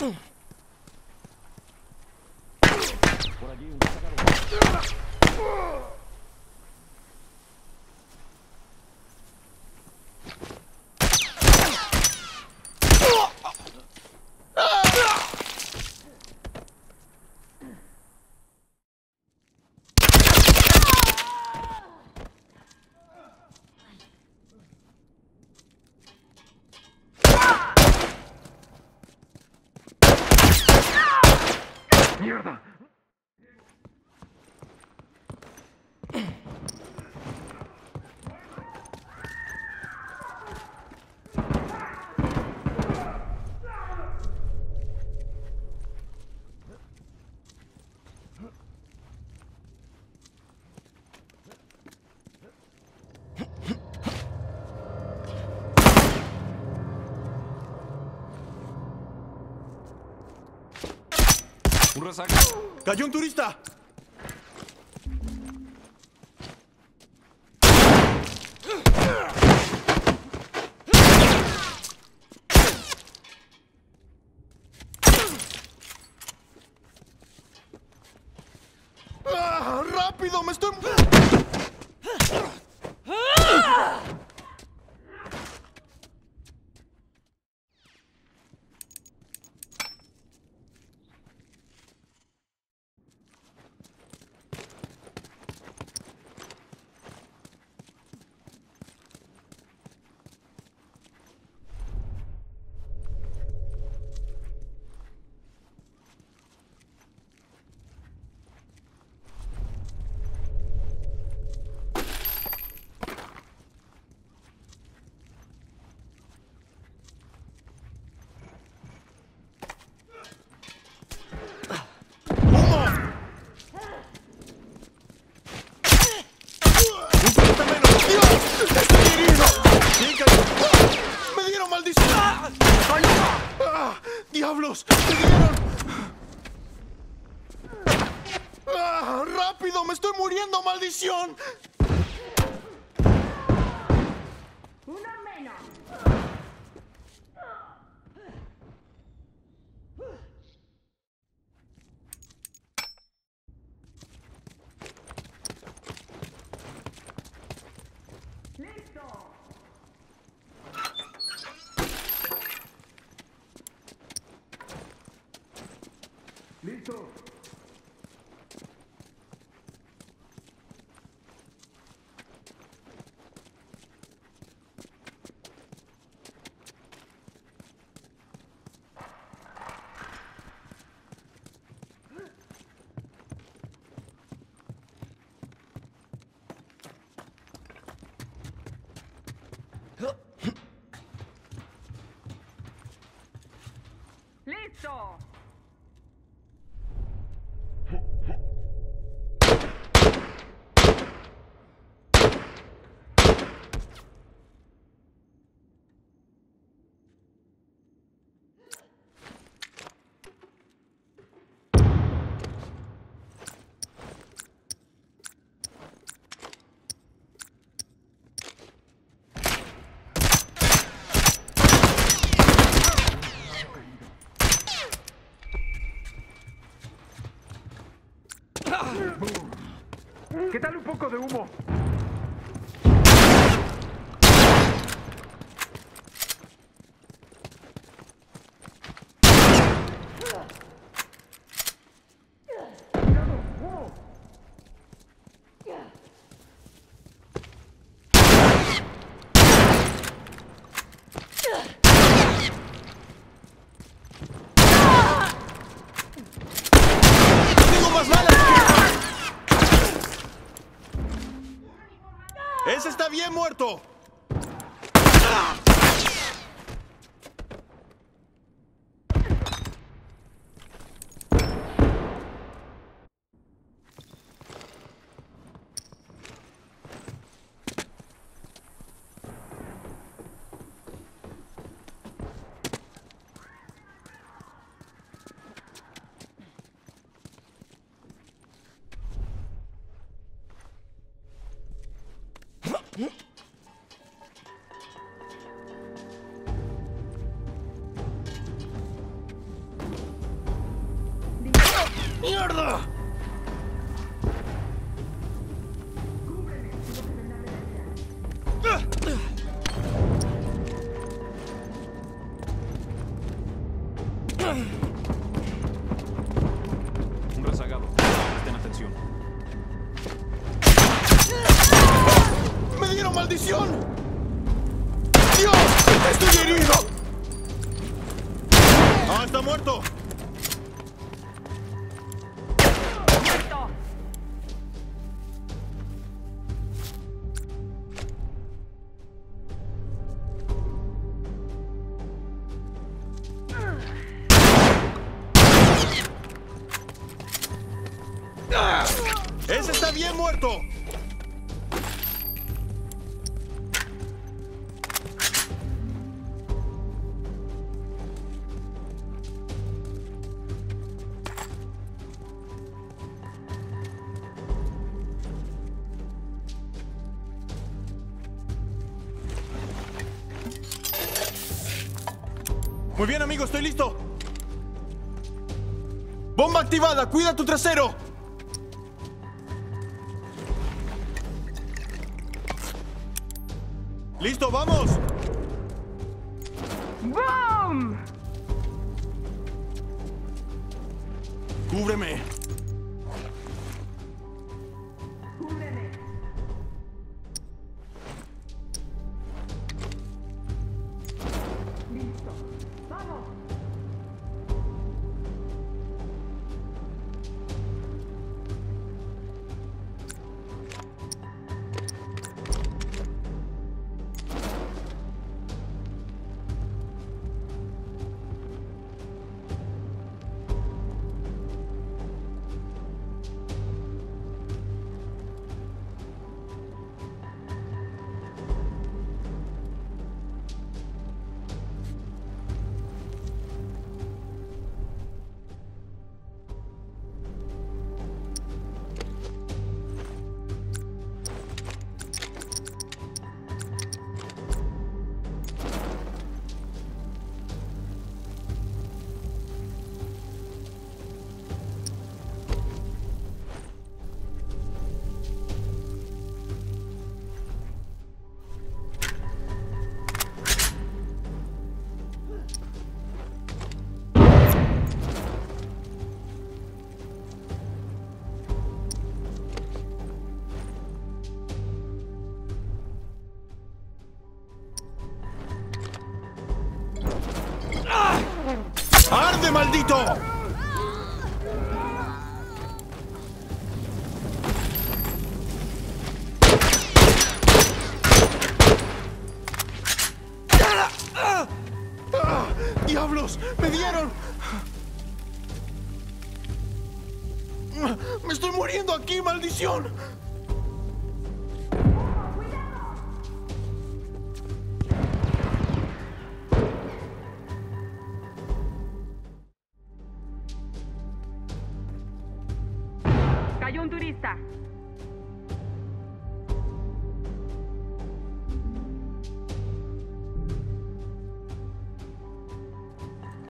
Por ali, um resaca. ¡Cayó un turista! ¡Ah! ¡Rápido! ¡Me estoy... ¡Un turista menos! ¡Dios! ¡Estoy herido! ¡Bien cayó! ¡Ah! ¡Me dieron maldición! ¡Ah! ¡Diablos! ¡Me dieron! ¡Ah! ¡Rápido! ¡Me estoy muriendo, maldición! Uno menos. ¡Listo! ¡Listo! ¡Listo! ¿Qué tal un poco de humo? ¡Ese está bien muerto! Un rezagado. Presten atención. ¡Me dieron maldición! ¡Dios! ¡Estoy herido! ¡Ah, está muerto! ¡Ese está bien muerto! Muy bien, amigo, estoy listo. Bomba activada, cuida tu trasero. Listo, vamos. ¡Boom! Cúbreme. Cúbreme. Listo. Vamos. ¡Arde, maldito! ¡Diablos! ¡Me dieron! ¡Me estoy muriendo aquí, maldición! Cayó un turista.